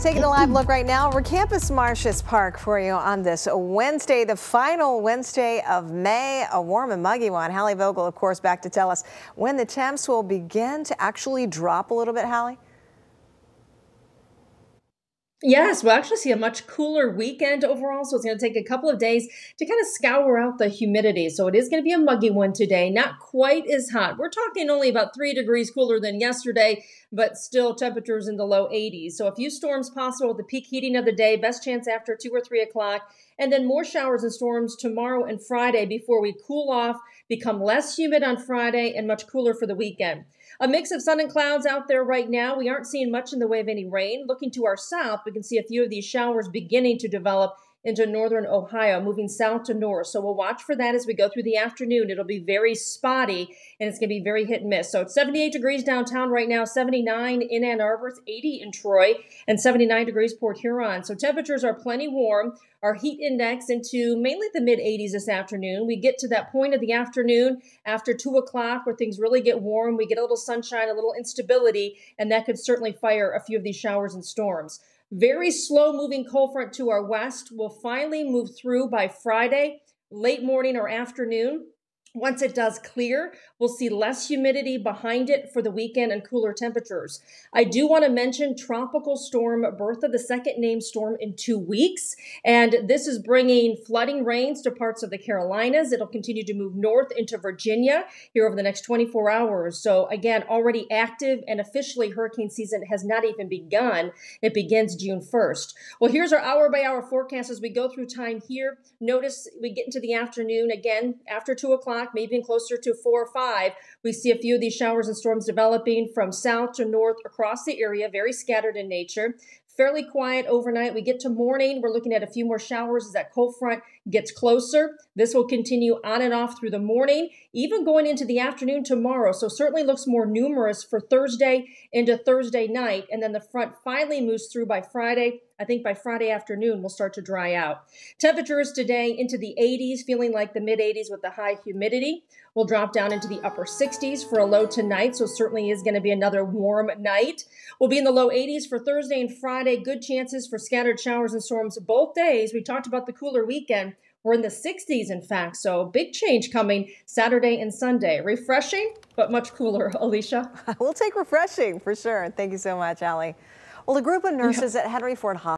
Taking a live look right now, we're Campus Martius Park for you on this Wednesday, the final Wednesday of May, a warm and muggy one. Hallie Vogel, of course, back to tell us when the temps will begin to actually drop a little bit, Hallie. Yes, we'll actually see a much cooler weekend overall. So it's going to take a couple of days to kind of scour out the humidity. So it is going to be a muggy one today, not quite as hot. We're talking only about three degrees cooler than yesterday, but still temperatures in the low 80s. So a few storms possible at the peak heating of the day, best chance after 2 or 3 o'clock. And then more showers and storms tomorrow and Friday before we cool off, become less humid on Friday, and much cooler for the weekend. A mix of sun and clouds out there right now. We aren't seeing much in the way of any rain. Looking to our south, we can see a few of these showers beginning to develop into northern Ohio, moving south to north. So we'll watch for that as we go through the afternoon. It'll be very spotty and it's going to be very hit and miss. So it's 78 degrees downtown right now, 79 in Ann Arbor, it's 80 in Troy, and 79 degrees Port Huron. So temperatures are plenty warm. Our heat index into mainly the mid 80s this afternoon. We get to that point of the afternoon after 2 o'clock where things really get warm. We get a little sunshine, a little instability, and that could certainly fire a few of these showers and storms. Very slow moving cold front to our west will finally move through by Friday, late morning or afternoon. Once it does clear, we'll see less humidity behind it for the weekend and cooler temperatures. I do want to mention Tropical Storm Bertha, the second named storm in two weeks. And this is bringing flooding rains to parts of the Carolinas. It'll continue to move north into Virginia here over the next 24 hours. So, again, already active and officially hurricane season has not even begun. It begins June 1st. Well, here's our hour by hour forecast as we go through time here. Notice we get into the afternoon again after 2 o'clock o'clock, maybe closer to four or five, we see a few of these showers and storms developing from south to north across the area, very scattered in nature fairly quiet overnight. We get to morning, we're looking at a few more showers as that cold front gets closer. This will continue on and off through the morning, even going into the afternoon tomorrow. So certainly looks more numerous for Thursday into Thursday night. And then the front finally moves through by Friday. I think by Friday afternoon, we'll start to dry out. Temperatures today into the 80s, feeling like the mid 80s with the high humidity. We'll drop down into the upper 60s for a low tonight, so certainly is going to be another warm night. We'll be in the low 80s for Thursday and Friday. Good chances for scattered showers and storms both days. We talked about the cooler weekend. We're in the 60s, in fact, so big change coming Saturday and Sunday. Refreshing, but much cooler. Alicia? We'll take refreshing for sure. Thank you so much, Hallie. Well, a group of nurses yeah. at Henry Ford Hospital